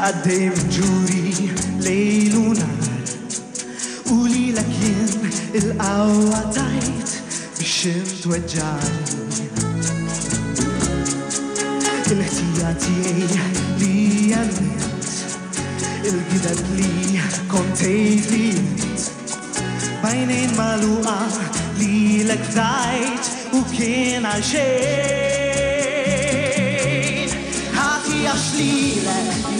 għaddej bġuri lejl u nar li lak jien il-qawwa tajt biex imtweġġani il-ħtija tiegħi li għamilt il-gidat li kontejt li bajnejn maluqa li lak fdajt u kien għal xejn ħati għax li lek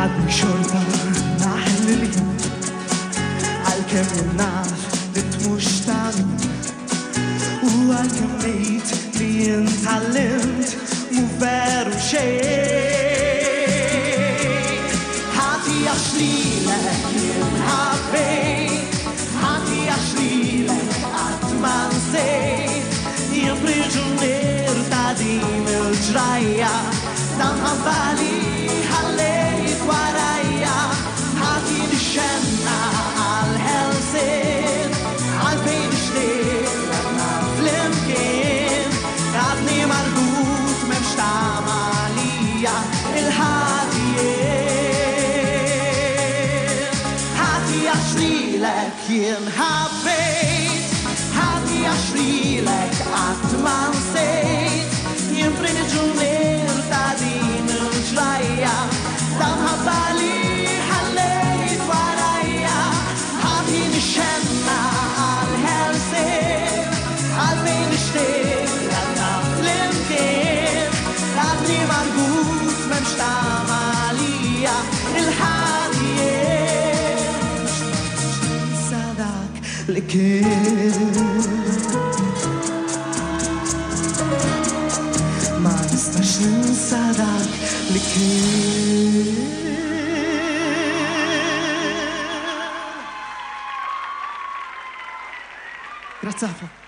بعد شرطة نحللي عالكم النعف بتمش تعمل وعالكمية اللي انتعلمت مو فارو شيء حاتي عشرين يوم حبيت حاتي عشرين عتمان سيت يبرجوا نير تعديم الجرايا dan għabbal Schrilek, jön ha bét, hát ja Schrilek, átman ele Mas está chansada, da quer. Grazie.